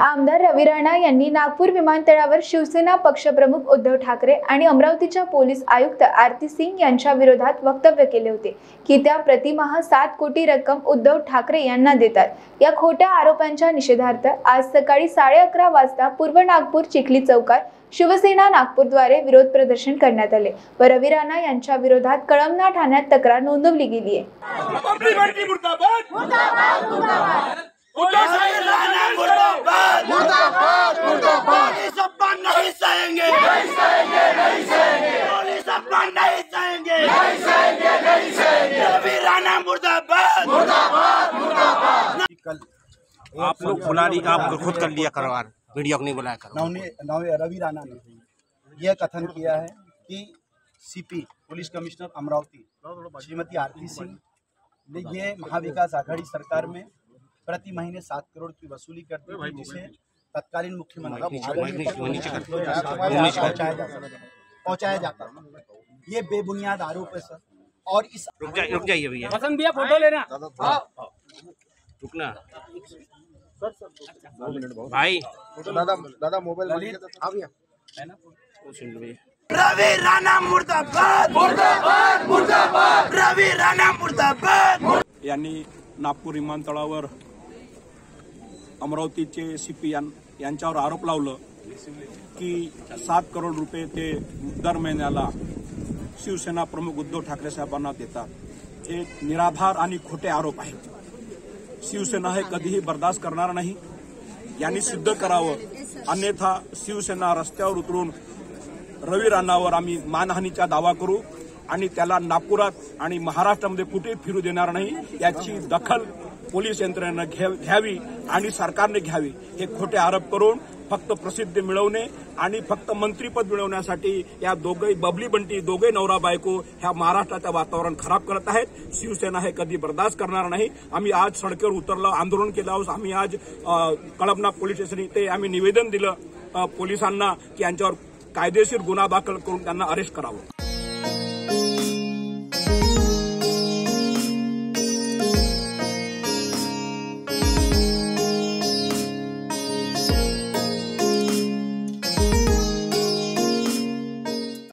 आमदार रवी राणा यांनी नागपूर विमानतळावर शिवसेना पक्षप्रमुख उद्धव ठाकरे आणि अमरावतीच्या पोलीस आयुक्त आरती सिंग यांच्या विरोधात वक्तव्य केले होते की त्या प्रतिमाह सात कोटी रक्कम उद्धव ठाकरे यांना देतात. या खोट्या आरोपांच्या निषेधार्थ आज सकाळी साडे अकरा वाजता पूर्व नागपूर चिखली चौकात शिवसेना नागपूरद्वारे विरोध प्रदर्शन करण्यात आले व रवी राणा यांच्या विरोधात कळमना ठाण्यात तक्रार नोंदवली गेली आहे सहेंगे नहीं सहेंगे नहीं सहेंगे। पुलिस अपमान नहीं सहेंगे। नहीं सहेंगे नहीं सहेंगे। रवि राणा मुर्दाबाद। कल आप लोग बुला नहीं आप खुद कर लिया करवा वीडियो को नहीं बुलाया करो रवि राणा ने यह कथन किया है कि CP police commissioner Amravati Shrimati Aarti Singh ने ये महाविकास आघाड़ी सरकार में प्रति महीने सात करोड़ की वसूली करती थी जिसे तत्कालीन मुख्यमंत्री पहुँचाया जाता ये बेबुनियाद आरोप है सर। और इस रुक जाइए रुक जाइए भैया। वसंत भैया फ़ोटो लेना। रुकना। भाई। दादा दादा मोबाइल भैया। रवि राणा मुर्दाबाद। मुर्दाबाद मुर्दाबाद। रवि राणा मुर्दाबाद। यांनी नागपूर विमानतळावर अमरावतीचे सी पी यांच्यावर आरोप लावलं की सात करोड रुपये ते दर महिन्याला शिवसेना प्रमुख उद्धव ठाकरे साहेबांना देतात. हे निराधार आणि खोटे आरोप आहेत. शिवसेना हे कधीही बर्दाश्त करणार नाही. यांनी सिद्ध करावं. अन्यथा शिवसेना रस्त्यावर उतरून रवी राणावर आम्ही मानहानीचा दावा करू आणि त्याला नागपुरात आणि महाराष्ट्रामध्ये कुठेही फिरू देणार नाही याची दखल पोलीस घ्या- घ्यावी आणि सरकारने हे खोटे आरोप करून फक्त प्रसिद्धी मिळवणे आणि फक्त मंत्रीपद मिळवण्यासाठी या दोघे बबली बंटी दोघे नवरा बायको ह्या महाराष्ट्राचं वातावरण खराब करत आहेत. शिवसेना हे कधी बर्दाश्त करणार नाही. आम्ही आज सडकेवर उतरलो, आंदोलन केलं आहोत आम्ही आज कळमना पोलीस स्टेशन इथे आम्ही निवेदन दिलं पोलिसांना की यांच्यावर कायदेशीर गुन्हा दाखल करून अरेस्ट करावं.